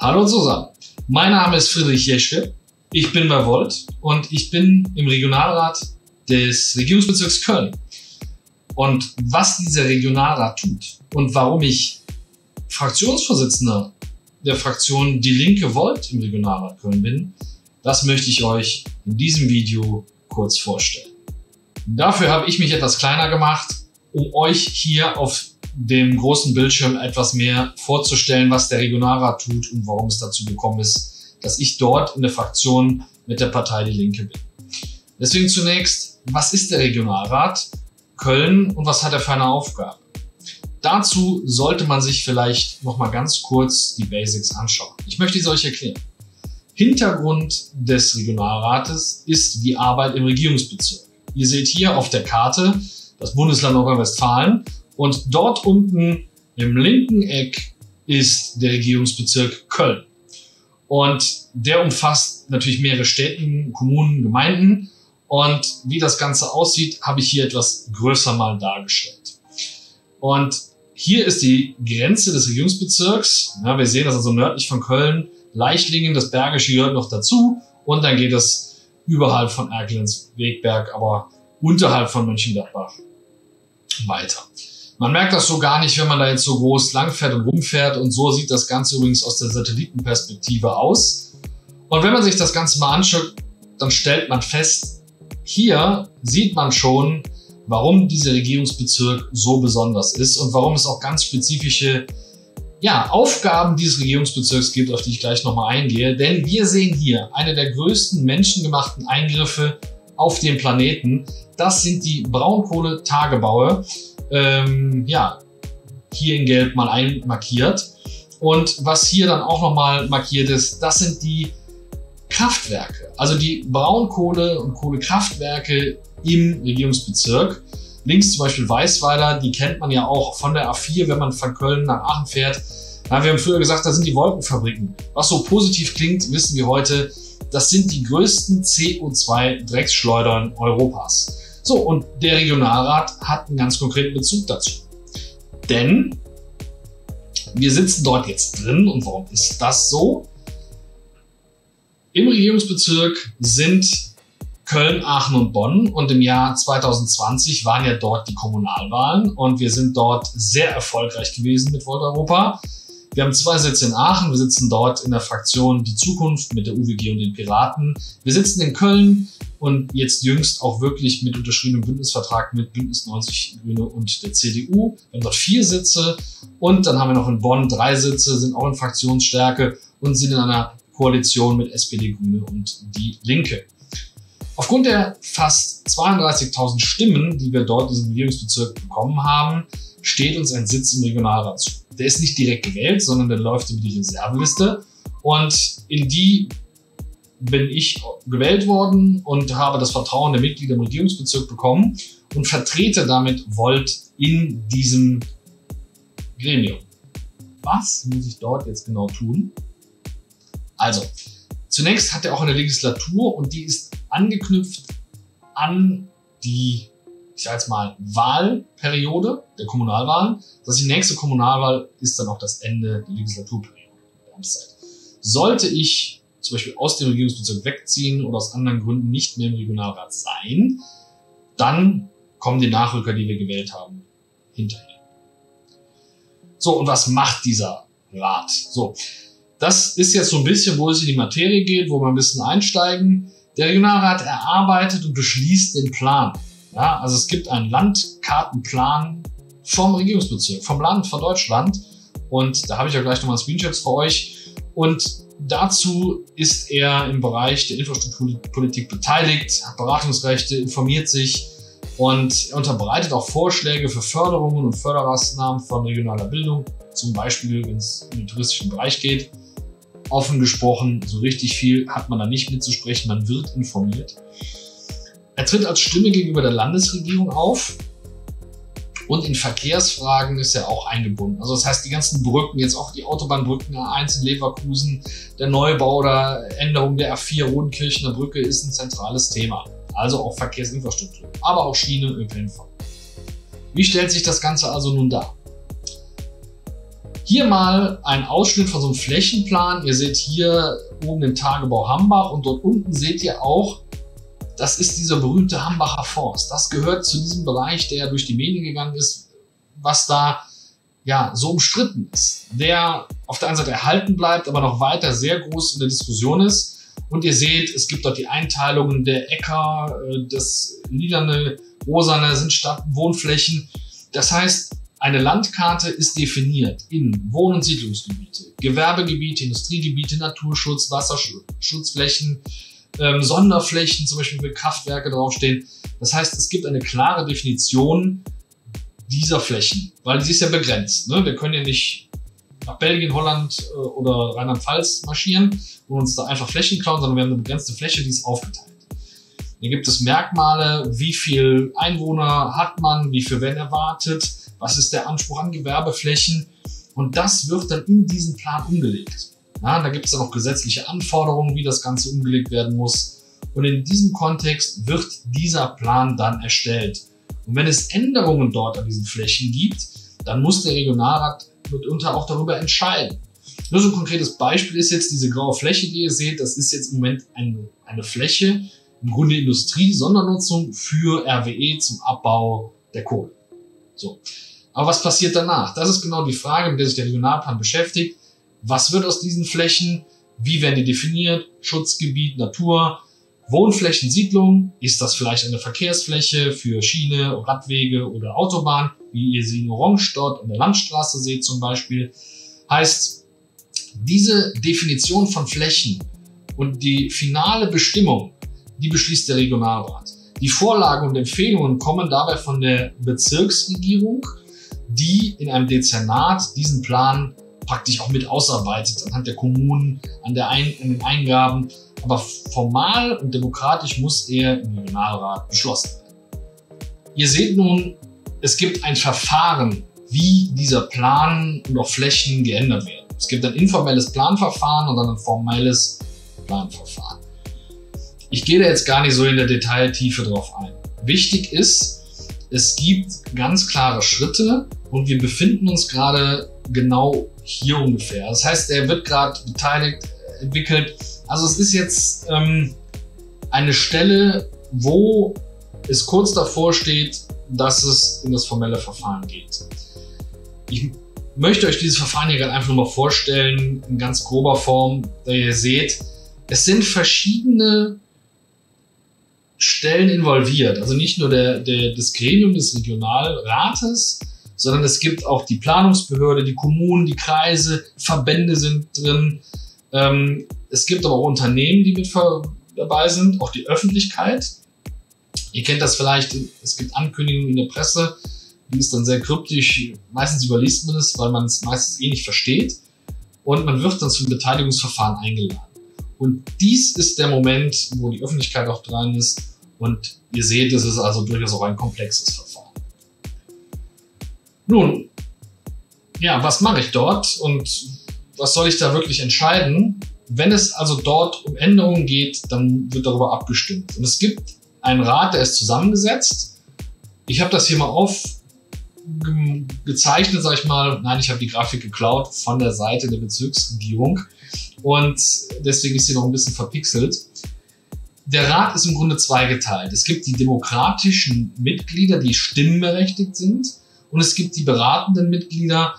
Hallo zusammen. Mein Name ist Friedrich Jeschke. Ich bin bei Volt und ich bin im Regionalrat des Regierungsbezirks Köln. Und was dieser Regionalrat tut und warum ich Fraktionsvorsitzender der Fraktion Die Linke Volt im Regionalrat Köln bin, das möchte ich euch in diesem Video kurz vorstellen. Dafür habe ich mich etwas kleiner gemacht, um euch hier auf dem großen Bildschirm etwas mehr vorzustellen, was der Regionalrat tut und warum es dazu gekommen ist, dass ich dort in der Fraktion mit der Partei Die Linke bin. Deswegen zunächst, was ist der Regionalrat Köln und was hat er für eine Aufgabe? Dazu sollte man sich vielleicht noch mal ganz kurz die Basics anschauen. Ich möchte sie euch erklären. Hintergrund des Regionalrates ist die Arbeit im Regierungsbezirk. Ihr seht hier auf der Karte das Bundesland Nordrhein-Westfalen und dort unten im linken Eck ist der Regierungsbezirk Köln. Und der umfasst natürlich mehrere Städten, Kommunen, Gemeinden. Und wie das Ganze aussieht, habe ich hier etwas größer mal dargestellt. Und hier ist die Grenze des Regierungsbezirks. Ja, wir sehen das also nördlich von Köln. Leichlingen, das Bergische gehört noch dazu. Und dann geht es überhalb von Erkelenz, Wegberg, aber unterhalb von Mönchengladbach weiter. Man merkt das so gar nicht, wenn man da jetzt so groß langfährt und rumfährt. Und so sieht das Ganze übrigens aus der Satellitenperspektive aus. Und wenn man sich das Ganze mal anschaut, dann stellt man fest, hier sieht man schon, warum dieser Regierungsbezirk so besonders ist und warum es auch ganz spezifische ja, Aufgaben dieses Regierungsbezirks gibt, auf die ich gleich nochmal eingehe. Denn wir sehen hier eine der größten menschengemachten Eingriffe auf dem Planeten. Das sind die Braunkohletagebaue ähm, ja, hier in Gelb mal einmarkiert. Und was hier dann auch nochmal markiert ist, das sind die Kraftwerke, also die Braunkohle- und Kohlekraftwerke im Regierungsbezirk. Links zum Beispiel Weißweiler, die kennt man ja auch von der A4, wenn man von Köln nach Aachen fährt. Ja, wir haben früher gesagt, da sind die Wolkenfabriken. Was so positiv klingt, wissen wir heute, das sind die größten CO2-Drecksschleudern Europas. So, und der Regionalrat hat einen ganz konkreten Bezug dazu. Denn wir sitzen dort jetzt drin und warum ist das so? Im Regierungsbezirk sind Köln, Aachen und Bonn und im Jahr 2020 waren ja dort die Kommunalwahlen und wir sind dort sehr erfolgreich gewesen mit Volt Europa. Wir haben zwei Sitze in Aachen, wir sitzen dort in der Fraktion Die Zukunft mit der UWG und den Piraten. Wir sitzen in Köln und jetzt jüngst auch wirklich mit unterschriebenem Bündnisvertrag mit Bündnis 90 Grüne und der CDU. Wir haben dort vier Sitze und dann haben wir noch in Bonn drei Sitze, sind auch in Fraktionsstärke und sind in einer Koalition mit SPD, Grüne und die Linke. Aufgrund der fast 32.000 Stimmen, die wir dort in diesem Regierungsbezirk bekommen haben, steht uns ein Sitz im Regionalrat zu. Der ist nicht direkt gewählt, sondern der läuft über die Reserveliste. Und in die bin ich gewählt worden und habe das Vertrauen der Mitglieder im Regierungsbezirk bekommen und vertrete damit Volt in diesem Gremium. Was muss ich dort jetzt genau tun? Also, zunächst hat er auch eine Legislatur und die ist angeknüpft an die, ich sage jetzt mal, Wahlperiode der Kommunalwahlen. Das die nächste Kommunalwahl ist dann auch das Ende der Legislaturperiode der Amtszeit. Sollte ich zum Beispiel aus dem Regierungsbezirk wegziehen oder aus anderen Gründen nicht mehr im Regionalrat sein, dann kommen die Nachrücker, die wir gewählt haben, hinterher. So, und was macht dieser Rat? So, das ist jetzt so ein bisschen, wo es in die Materie geht, wo wir ein bisschen einsteigen. Der Regionalrat erarbeitet und beschließt den Plan. Ja, also es gibt einen Landkartenplan vom Regierungsbezirk, vom Land, von Deutschland. Und da habe ich ja gleich nochmal Screenshots für euch. Und Dazu ist er im Bereich der Infrastrukturpolitik beteiligt, hat Beratungsrechte, informiert sich und unterbreitet auch Vorschläge für Förderungen und Fördermaßnahmen von regionaler Bildung, zum Beispiel wenn es in den touristischen Bereich geht. Offen gesprochen, so richtig viel hat man da nicht mitzusprechen, man wird informiert. Er tritt als Stimme gegenüber der Landesregierung auf und in Verkehrsfragen ist er auch eingebunden. Also das heißt, die ganzen Brücken, jetzt auch die Autobahnbrücken A1 in Leverkusen, der Neubau oder Änderung der A4 Rodenkirchener Brücke ist ein zentrales Thema. Also auch Verkehrsinfrastruktur, aber auch Schiene ÖPNV. Wie stellt sich das Ganze also nun dar? Hier mal ein Ausschnitt von so einem Flächenplan. Ihr seht hier oben den Tagebau Hambach und dort unten seht ihr auch, das ist dieser berühmte Hambacher Forst. Das gehört zu diesem Bereich, der durch die Medien gegangen ist, was da ja so umstritten ist. Der auf der einen Seite erhalten bleibt, aber noch weiter sehr groß in der Diskussion ist. Und ihr seht, es gibt dort die Einteilungen der Äcker, äh, das lilane, rosane sind Stadt Wohnflächen. Das heißt, eine Landkarte ist definiert in Wohn- und Siedlungsgebiete, Gewerbegebiete, Industriegebiete, Naturschutz, Wasserschutzflächen, ähm, Sonderflächen, zum Beispiel mit Kraftwerke draufstehen. Das heißt, es gibt eine klare Definition dieser Flächen, weil sie ist ja begrenzt. Ne? Wir können ja nicht nach Belgien, Holland äh, oder Rheinland-Pfalz marschieren und uns da einfach Flächen klauen, sondern wir haben eine begrenzte Fläche, die ist aufgeteilt. Hier gibt es Merkmale, wie viel Einwohner hat man, wie viel werden erwartet, was ist der Anspruch an Gewerbeflächen und das wird dann in diesen Plan umgelegt. Ja, da gibt es dann noch gesetzliche Anforderungen, wie das Ganze umgelegt werden muss. Und in diesem Kontext wird dieser Plan dann erstellt. Und wenn es Änderungen dort an diesen Flächen gibt, dann muss der Regionalrat mitunter auch darüber entscheiden. Nur so ein konkretes Beispiel ist jetzt diese graue Fläche, die ihr seht. Das ist jetzt im Moment eine, eine Fläche, im Grunde Industrie, Sondernutzung für RWE zum Abbau der Kohle. So. Aber was passiert danach? Das ist genau die Frage, mit der sich der Regionalplan beschäftigt. Was wird aus diesen Flächen? Wie werden die definiert? Schutzgebiet, Natur, Wohnflächen, Siedlung. Ist das vielleicht eine Verkehrsfläche für Schiene, Radwege oder Autobahn, wie ihr sie in Orange dort an der Landstraße seht zum Beispiel? Heißt, diese Definition von Flächen und die finale Bestimmung, die beschließt der Regionalrat. Die Vorlagen und Empfehlungen kommen dabei von der Bezirksregierung, die in einem Dezernat diesen Plan praktisch auch mit ausarbeitet, anhand der Kommunen, an, der Ein an den Eingaben. Aber formal und demokratisch muss er im Regionalrat beschlossen werden. Ihr seht nun, es gibt ein Verfahren, wie dieser Plan und auch Flächen geändert werden. Es gibt ein informelles Planverfahren und dann ein formelles Planverfahren. Ich gehe da jetzt gar nicht so in der Detailtiefe drauf ein. Wichtig ist, es gibt ganz klare Schritte und wir befinden uns gerade genau hier ungefähr. Das heißt, er wird gerade beteiligt, entwickelt. Also es ist jetzt ähm, eine Stelle, wo es kurz davor steht, dass es in das formelle Verfahren geht. Ich möchte euch dieses Verfahren hier gerade einfach nur mal vorstellen, in ganz grober Form, da ihr seht, es sind verschiedene Stellen involviert. Also nicht nur der, der, das Gremium des Regionalrates, sondern es gibt auch die Planungsbehörde, die Kommunen, die Kreise, Verbände sind drin. Ähm, es gibt aber auch Unternehmen, die mit dabei sind, auch die Öffentlichkeit. Ihr kennt das vielleicht, es gibt Ankündigungen in der Presse, die ist dann sehr kryptisch. Meistens überliest man es, weil man es meistens eh nicht versteht. Und man wird dann zum Beteiligungsverfahren eingeladen. Und dies ist der Moment, wo die Öffentlichkeit auch dran ist. Und ihr seht, es ist also durchaus auch ein komplexes Verfahren. Nun, ja, was mache ich dort und was soll ich da wirklich entscheiden? Wenn es also dort um Änderungen geht, dann wird darüber abgestimmt. Und es gibt einen Rat, der ist zusammengesetzt. Ich habe das hier mal auf gezeichnet, sag ich mal. Nein, ich habe die Grafik geklaut von der Seite der Bezirksregierung und deswegen ist sie noch ein bisschen verpixelt. Der Rat ist im Grunde zweigeteilt. Es gibt die demokratischen Mitglieder, die stimmberechtigt sind und es gibt die beratenden Mitglieder,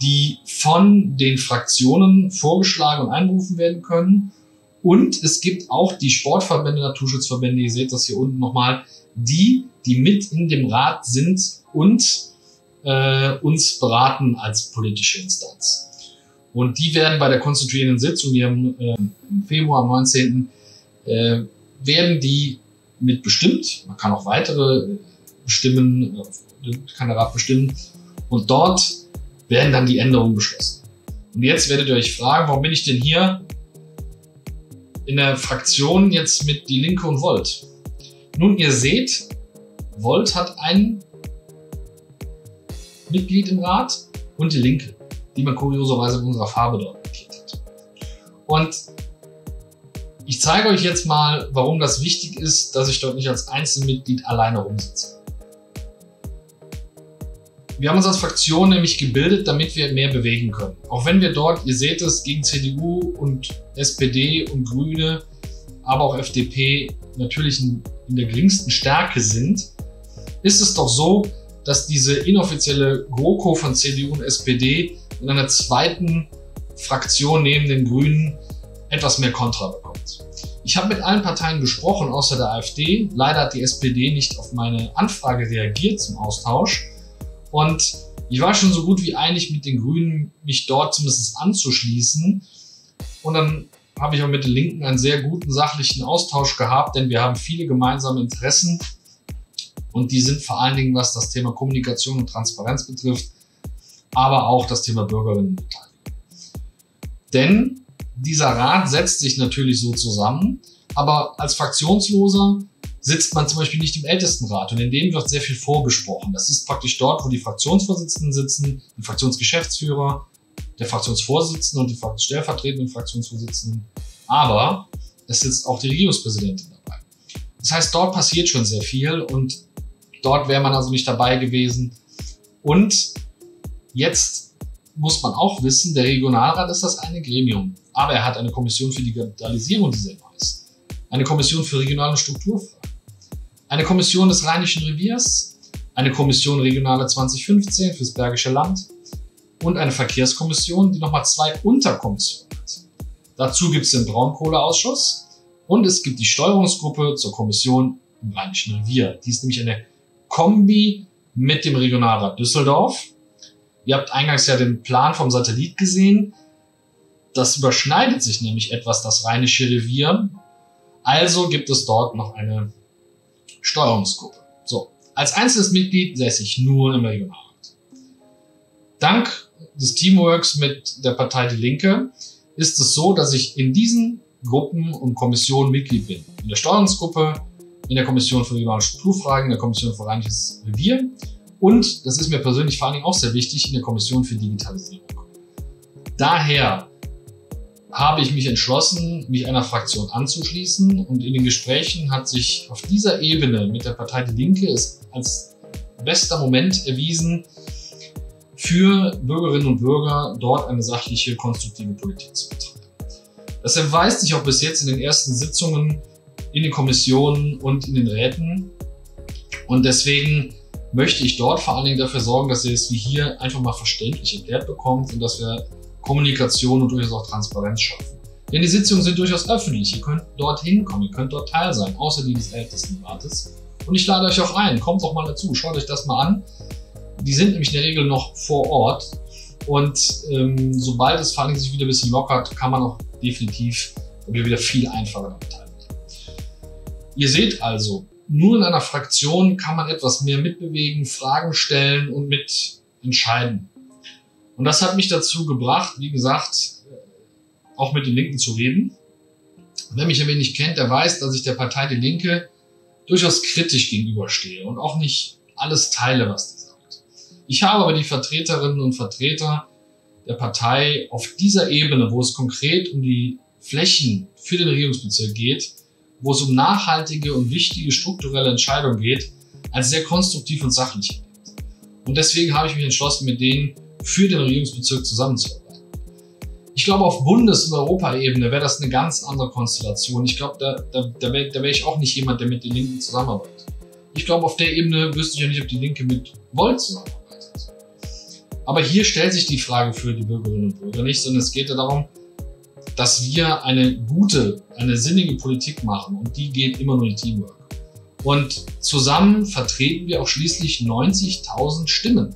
die von den Fraktionen vorgeschlagen und einberufen werden können. Und es gibt auch die Sportverbände, Naturschutzverbände, ihr seht das hier unten nochmal, die, die mit in dem Rat sind und äh, uns beraten als politische Instanz. Und die werden bei der konstituierenden Sitzung, die am, äh, im Februar, am 19., äh, werden die mit bestimmt. Man kann auch weitere bestimmen, äh, kann der Rat bestimmen. Und dort werden dann die Änderungen beschlossen. Und jetzt werdet ihr euch fragen, warum bin ich denn hier in der Fraktion jetzt mit Die Linke und Volt? Nun, ihr seht, Volt hat ein Mitglied im Rat und die Linke, die man kurioserweise in unserer Farbe dort markiert hat. Und ich zeige euch jetzt mal, warum das wichtig ist, dass ich dort nicht als Einzelmitglied alleine rumsitze. Wir haben uns als Fraktion nämlich gebildet, damit wir mehr bewegen können. Auch wenn wir dort, ihr seht es, gegen CDU und SPD und Grüne, aber auch FDP natürlich in, in der geringsten Stärke sind, ist es doch so, dass diese inoffizielle GroKo von CDU und SPD in einer zweiten Fraktion neben den Grünen etwas mehr Kontra bekommt. Ich habe mit allen Parteien gesprochen, außer der AfD. Leider hat die SPD nicht auf meine Anfrage reagiert zum Austausch. Und ich war schon so gut wie einig mit den Grünen, mich dort zumindest anzuschließen. Und dann habe ich auch mit den Linken einen sehr guten sachlichen Austausch gehabt, denn wir haben viele gemeinsame Interessen. Und die sind vor allen Dingen, was das Thema Kommunikation und Transparenz betrifft, aber auch das Thema Bürgerinnenbeteiligung. Denn dieser Rat setzt sich natürlich so zusammen, aber als Fraktionsloser sitzt man zum Beispiel nicht im Ältestenrat und in dem wird sehr viel vorgesprochen. Das ist praktisch dort, wo die Fraktionsvorsitzenden sitzen, die Fraktionsgeschäftsführer, der Fraktionsvorsitzende und die stellvertretenden Fraktionsvorsitzenden. Aber es sitzt auch die Regierungspräsidentin dabei. Das heißt, dort passiert schon sehr viel und dort wäre man also nicht dabei gewesen. Und jetzt muss man auch wissen, der Regionalrat ist das eine Gremium, aber er hat eine Kommission für Digitalisierung, die sehr neu ist, eine Kommission für regionale Strukturfragen, eine Kommission des Rheinischen Reviers, eine Kommission Regionale 2015 fürs Bergische Land und eine Verkehrskommission, die nochmal zwei Unterkommissionen hat. Dazu gibt es den Braunkohleausschuss und es gibt die Steuerungsgruppe zur Kommission im Rheinischen Revier. Die ist nämlich eine Kombi mit dem Regionalrat Düsseldorf. Ihr habt eingangs ja den Plan vom Satellit gesehen. Das überschneidet sich nämlich etwas, das Rheinische Revier. Also gibt es dort noch eine Steuerungsgruppe. So, als einzelnes Mitglied säße ich nur im Regionalrat. Dank des Teamworks mit der Partei Die Linke ist es so, dass ich in diesen Gruppen und Kommissionen Mitglied bin. In der Steuerungsgruppe, in der Kommission für regionale Strukturfragen, in der Kommission für Rheinisches Revier und, das ist mir persönlich vor allen Dingen auch sehr wichtig, in der Kommission für Digitalisierung. Daher habe ich mich entschlossen, mich einer Fraktion anzuschließen und in den Gesprächen hat sich auf dieser Ebene mit der Partei Die Linke es als bester Moment erwiesen, für Bürgerinnen und Bürger dort eine sachliche, konstruktive Politik zu betreiben. Das erweist sich auch bis jetzt in den ersten Sitzungen in den Kommissionen und in den Räten. Und deswegen möchte ich dort vor allen Dingen dafür sorgen, dass ihr es wie hier einfach mal verständlich erklärt bekommt und dass wir Kommunikation und durchaus auch Transparenz schaffen. Denn die Sitzungen sind durchaus öffentlich. Ihr könnt dort hinkommen, ihr könnt dort Teil sein, außer die des Ältestenrates. Und ich lade euch auch ein, kommt doch mal dazu, schaut euch das mal an. Die sind nämlich in der Regel noch vor Ort. Und ähm, sobald es vor allem sich wieder ein bisschen lockert, kann man auch definitiv wieder viel einfacher damit teilnehmen. Ihr seht also, nur in einer Fraktion kann man etwas mehr mitbewegen, Fragen stellen und mit entscheiden. Und das hat mich dazu gebracht, wie gesagt, äh, auch mit den Linken zu reden. Wer mich ein wenig kennt, der weiß, dass ich der Partei Die Linke durchaus kritisch gegenüberstehe und auch nicht alles teile, was die sagt. Ich habe aber die Vertreterinnen und Vertreter der Partei auf dieser Ebene, wo es konkret um die Flächen für den Regierungsbezirk geht, wo es um nachhaltige und wichtige strukturelle Entscheidungen geht, als sehr konstruktiv und sachlich erlebt. Und deswegen habe ich mich entschlossen, mit denen für den Regierungsbezirk zusammenzuarbeiten. Ich glaube, auf Bundes- und Europaebene wäre das eine ganz andere Konstellation. Ich glaube, da, da, da wäre wär ich auch nicht jemand, der mit den Linken zusammenarbeitet. Ich glaube, auf der Ebene wüsste ich ja nicht, ob die Linke mit Volt zusammenarbeitet. Aber hier stellt sich die Frage für die Bürgerinnen und Bürger nicht, sondern es geht ja darum, dass wir eine gute, eine sinnige Politik machen und die geht immer nur in Teamwork. Und zusammen vertreten wir auch schließlich 90.000 Stimmen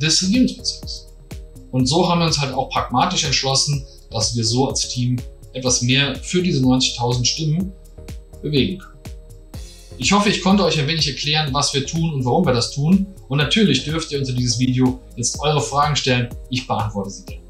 des Regierungsbezirks. Und so haben wir uns halt auch pragmatisch entschlossen, dass wir so als Team etwas mehr für diese 90.000 Stimmen bewegen können. Ich hoffe, ich konnte euch ein wenig erklären, was wir tun und warum wir das tun. Und natürlich dürft ihr unter dieses Video jetzt eure Fragen stellen. Ich beantworte sie gerne.